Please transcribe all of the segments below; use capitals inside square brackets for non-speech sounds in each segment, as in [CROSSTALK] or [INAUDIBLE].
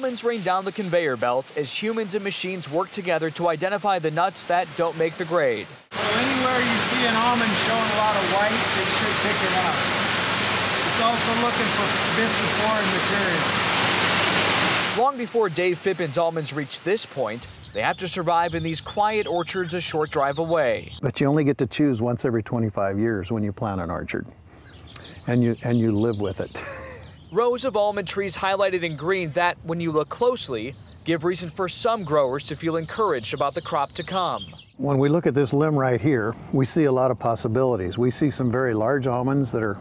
almonds rain down the conveyor belt as humans and machines work together to identify the nuts that don't make the grade. Well, anywhere you see an almond showing a lot of white, it should pick it up. It's also looking for bits of foreign material. Long before Dave Phippen's almonds reach this point, they have to survive in these quiet orchards a short drive away. But you only get to choose once every 25 years when you plant an orchard, and you, and you live with it. [LAUGHS] Rows of almond trees highlighted in green that, when you look closely, give reason for some growers to feel encouraged about the crop to come. When we look at this limb right here, we see a lot of possibilities. We see some very large almonds that are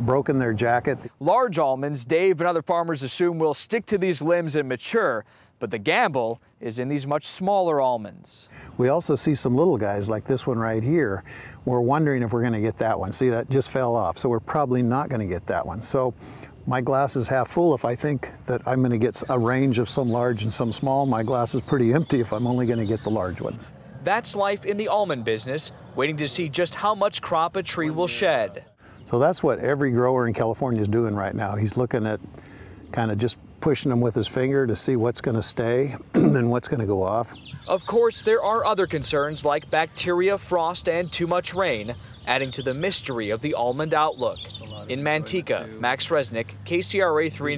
broken their jacket. Large almonds, Dave and other farmers assume will stick to these limbs and mature, but the gamble is in these much smaller almonds. We also see some little guys like this one right here. We're wondering if we're going to get that one. See, that just fell off, so we're probably not going to get that one. So my glass is half full if I think that I'm going to get a range of some large and some small. My glass is pretty empty if I'm only going to get the large ones. That's life in the almond business, waiting to see just how much crop a tree will shed. So that's what every grower in California is doing right now. He's looking at kind of just pushing them with his finger to see what's going to stay [CLEARS THROAT] and what's going to go off. Of course, there are other concerns like bacteria, frost, and too much rain, adding to the mystery of the almond outlook. In Manteca, Max Resnick, KCRA 3 News.